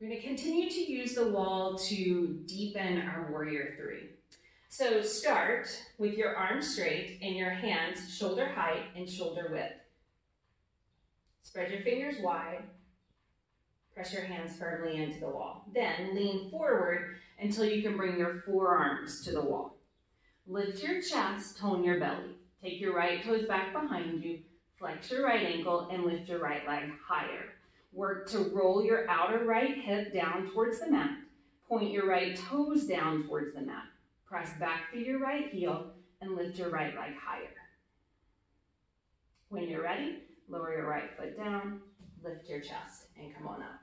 We're going to continue to use the wall to deepen our warrior three. So start with your arms straight and your hands shoulder height and shoulder width. Spread your fingers wide. Press your hands firmly into the wall. Then lean forward until you can bring your forearms to the wall. Lift your chest, tone your belly. Take your right toes back behind you, flex your right ankle, and lift your right leg higher. Work to roll your outer right hip down towards the mat. Point your right toes down towards the mat. Press back through your right heel and lift your right leg higher. When you're ready, lower your right foot down, lift your chest, and come on up.